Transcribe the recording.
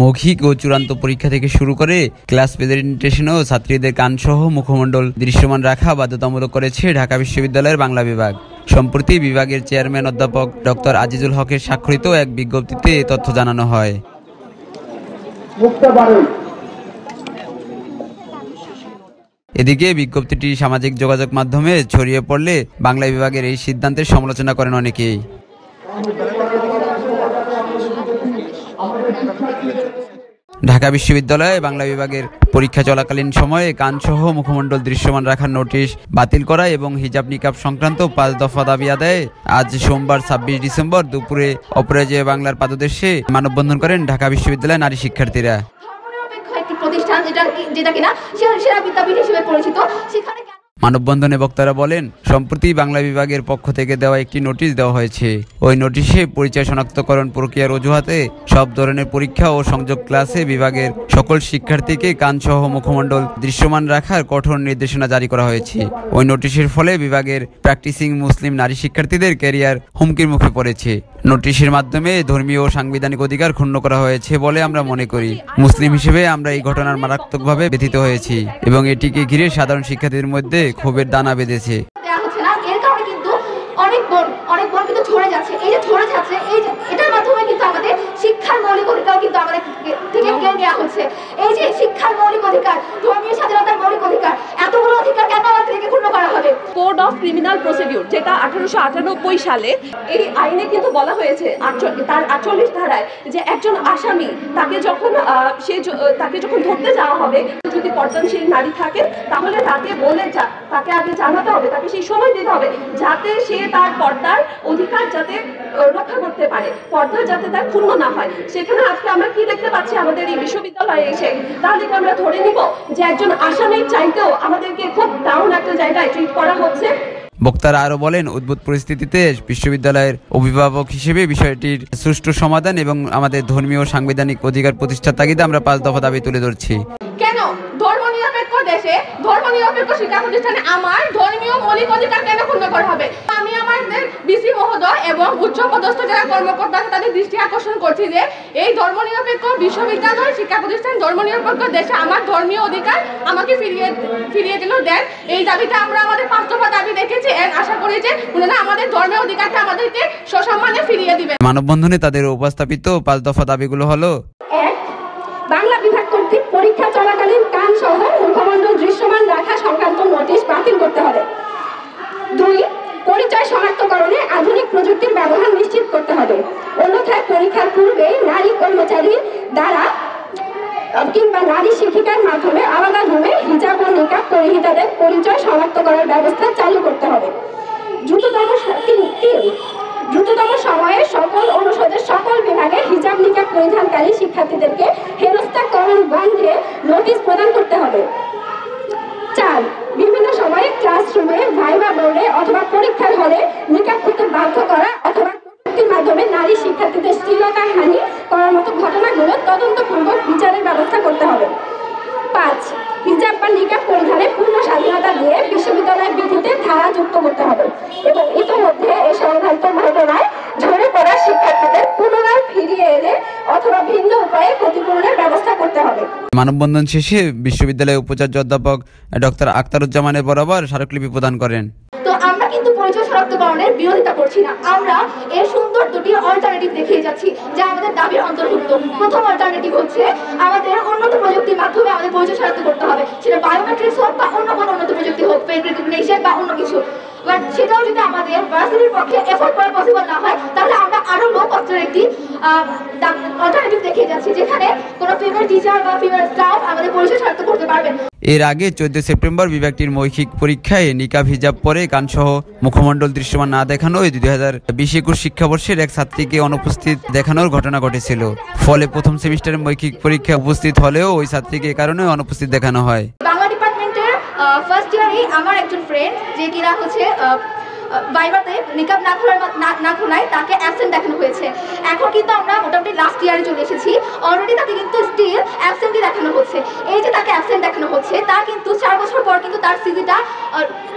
মৌখিক ও চূড়ান্ত পরীক্ষা থেকে শুরু করে ক্লাস প্রেজেন্টেশনেও ছাত্রীদের কানসহ মুখমণ্ডল দৃশ্যমান রাখা বাধ্যতামূলক করেছে ঢাকা বিশ্ববিদ্যালয়ের বাংলা বিভাগ। সম্প্রতি বিভাগের চেয়ারম্যান অধ্যাপক ডক্টর আজিজুল হকের স্বাক্ষরিত এক বিজ্ঞপ্তিতে তথ্য জানানো হয়। এদিকে বিজ্ঞপ্তিটি সামাজিক যোগাযোগ মাধ্যমে ছড়িয়ে পড়লে বাংলা বিভাগের এই সিদ্ধান্তের সমালোচনা করেন অনেকেই। ঢাকা বিশ্ববিদ্যালয়ে বাংলা বিভাগের পরীক্ষা চলাকালীন সময়ে কানসহ মুখমণ্ডল দৃশ্যমান রাখার নোটিশ বাতিল করা এবং হিজাব নিকাব সংক্রান্ত পাঁচ দফা দাবি আদায়ে আজ সোমবার ছাব্বিশ ডিসেম্বর দুপুরে অপরাজয় বাংলার পাদদেশে মানববন্ধন করেন ঢাকা বিশ্ববিদ্যালয়ের নারী শিক্ষার্থীরা। মানববন্ধনে বক্তারা বলেন, সম্প্রতি বাংলা বিভাগের পক্ষ থেকে দেওয়া একটি নোটিশ দেওয়া হয়েছে। ওই নোটিশে পরিচয় শনাক্তকরণ প্রক্রিয়ার অজুহাতে সব ধরনের পরীক্ষা ও সংযোগ ক্লাসে বিভাগের সকল শিক্ষার্থীকে কানসহ মুখমণ্ডল দৃশ্যমান রাখার কঠোর নির্দেশনা জারি করা হয়েছে। ওই নোটিশের ফলে বিভাগের প্র্যাকটিসিং মুসলিম নারী শিক্ষার্থীদের ক্যারিয়ার হুমকির মুখে পড়েছে। নোটিশের মাধ্যমে ধর্মীয় ও সাংবিধানিক অধিকার ক্ষুণ্ণ করা হয়েছে বলে আমরা মনে করি। মুসলিম হিসেবে আমরা এই ঘটনার মারাত্মকভাবে ব্যথিত হয়েছি এবং এটিকে ঘিরে সাধারণ শিক্ষার্থীদের মধ্যে ক্ষোভের দানা বেঁধেছে। এটার মাধ্যমে কিন্তু আমাদের শিক্ষার মৌলিক অধিকার কিন্তু আমাদের থেকে কেড়ে নেওয়া হচ্ছে এই যে শিক্ষার মৌলিক অধিকার ধর্মীয় স্বাধীনতার মৌলিক অধিকার এতগুলো অধিকার কেন আমাদের থেকে ক্ষুণ্ণ করা হবে কোড অফ ক্রিমিনাল প্রসিডিউর, যেটা আঠারোশো আটানব্বই সালে এই আইনে কিন্তু বলা হয়েছে তার আটচল্লিশ ধারায় যে একজন আসামি তাকে যখন সে তাকে যখন ধরতে যাওয়া হবে, যদি পর্দানশীল নারী থাকে, তাহলে তাকে বলে যা, তাকে আগে জানাতে হবে, তাকে সেই সময় দিতে হবে, যাতে সে তার পর্দার অধিকার যাতে রক্ষা করতে পারে, পর্দা যাতে তার ক্ষুণ্ণ না হয়। সেখানে আজকে আমরা কি দেখতে পাচ্ছি আমাদের এই বিশ্ববিদ্যালয়ে এসে? তাহলে কি আমরা ধরে নিব যে একজন আসামির চাইতেও আমাদেরকে খুব ডাউন একটা জায়গায় ট্রিট করা হচ্ছে? বক্তারা আরও বলেন উদ্ভুত পরিস্থিতিতে বিশ্ববিদ্যালয়ের অভিভাবক হিসেবে বিষয়টির সুষ্ঠু সমাধান এবং আমাদের ধর্মীয় সাংবিধানিক অধিকার প্রতিষ্ঠার তাগিদে আমরা পাঁচ দফা দাবি তুলে ধরছি। ধর্ম নিরপেক্ষ শিক্ষা প্রতিষ্ঠানে আমার ধর্মীয় মৌলিক অধিকার কেন ক্ষুণ্ণ করা হবে? আমি আমাদের বিসি মহোদয় এবং উচ্চ পদস্থ যারা কর্মকর্তা তাদের দৃষ্টি আকর্ষণ করছি যে এই ধর্ম নিরপেক্ষ বিশ্ববিদ্যালয় শিক্ষা প্রতিষ্ঠান ধর্ম নিরপেক্ষ দেশে আমার ধর্মীয় অধিকার আমাকে ফিরিয়ে ফিরিয়ে দেন এই দাবিটা আমরা আমাদের পাঁচ দফা দাবি দেখেছি। এর আশা করি যে ওনারা আমাদের ধর্মীয় অধিকারটা আমাদেরকে সসম্মানে ফিরিয়ে দিবেন। মানববন্ধনে তাদের উপস্থাপিত পাঁচ দফা দাবিগুলো হলো এক বাংলা বিভাগ কর্তৃক পরীক্ষা চলাকালীন কান সহ মুখমণ্ডল দৃশ্যমান রাখা সংক্রান্ত নোটিশ বাতিল করতে হবে দুই পরিচয় শনাক্তকরণে আধুনিক প্রযুক্তির ব্যবহার নিশ্চিত করতে হবে। অন্যথায় পরীক্ষার পূর্বে নারী কর্মচারী দ্বারা কিংবা নারী শিক্ষিকার মাধ্যমে আলাদা রুমে হিজাব ও নিকাব পরিহিতাদের পরিচয় শনাক্ত করার ব্যবস্থা চালু করতে হবে। দ্রুততম দ্রুততম সময়ে সকল অনুষদের সকল বিভাগে হিজাব নিকাব পরিধানকারী শিক্ষার্থীদেরকে হেনস্থাকরণ বন্ধে নোটিশ প্রদান করতে হবে। চার, বিভিন্ন সময়ে ক্লাসরুমে ভাইবা বোর্ডে অথবা পরীক্ষার হলে নিকাব করতে বাধ্য করা অথবা মাধ্যমে নারী শিক্ষার্থীদের শ্লীলতা হানি করার মতো ঘটনাগুলো তদন্তপূর্বক বিচারের ব্যবস্থা করতে হবে। পাঁচ, হিজাব বা নিকাব পরিধানে পূর্ণ স্বাধীনতা দিয়ে বিশ্ববিদ্যালয়ের বিধিতে ধারা যুক্ত করতে হবে এবং ইতিমধ্যে এই সংক্রান্ত ঘটনায় ঝরে পড়া শিক্ষার্থীদের পুনরায় ফিরিয়ে এনে অথবা ভিন্ন উপায়ে ক্ষতিপূরণের ব্যবস্থা করতে হবে। মানববন্ধন শেষে বিশ্ববিদ্যালয়ের উপাচার্য অধ্যাপক ডক্টর আক্তারুজ্জামানের বরাবর স্মারকলিপি প্রদান করেন। পরিচয় শনাক্তকরণের বিরোধিতা করছি না। আমরা এর সুন্দর দুটি অল্টারনেটিভ দেখিয়ে যাচ্ছি, যা আমাদের দাবির অন্তর্ভুক্ত। প্রথম অল্টারনেটিভ হচ্ছে আমাদের উন্নত প্রযুক্তির মাধ্যমে আমাদের পরিচয় শনাক্ত করতে হবে। সেটা বায়োমেট্রিক্স হোক বা অন্য কোনো উন্নত প্রযুক্তি হোক ফেস রেকগনিশন বা অন্য কিছু। বাট সেটাও যদি আমাদের ভার্সিটির পক্ষে এফোর্ড করা পসিবল না হয়, তাহলে আমরা আরও লো কস্টের একটি অল্টারনেটিভ দেখিয়ে যাচ্ছি, যেখানে কোনো ফিমেল টিচার বা ফিমেল স্টাফ আমাদের পরিচয় শনাক্ত করতে পারবেন এর আগে চোদ্দ সেপ্টেম্বর বিভাগটির মৌখিক পরীক্ষায় নিকাব, হিজাব পরে কানসহ মুখমণ্ডল দৃশ্যমান না দেখানোয় দুই হাজার বিশ একুশ শিক্ষাবর্ষের এক ছাত্রীকে অনুপস্থিত দেখানোর ঘটনা ঘটেছিল। ফলে প্রথম সেমিস্টারের মৌখিক পরীক্ষা উপস্থিত হলেও ওই ছাত্রীকে এ কারণে অনুপস্থিত দেখানো হয়। বাংলা ডিপার্টমেন্টের ফার্স্ট ইয়ারই আমার একজন ফ্রেন্ড যে কিনা হচ্ছে নিকাব না খোলার না খোলায় তাকে অ্যাবসেন্ট দেখানো হয়েছে। এখন কিন্তু আমরা মোটামুটি লাস্ট ইয়ারে চলে এসেছি। অলরেডি তাকে কিন্তু স্টিল অ্যাবসেন্টই দেখানো হচ্ছে। এই যে পর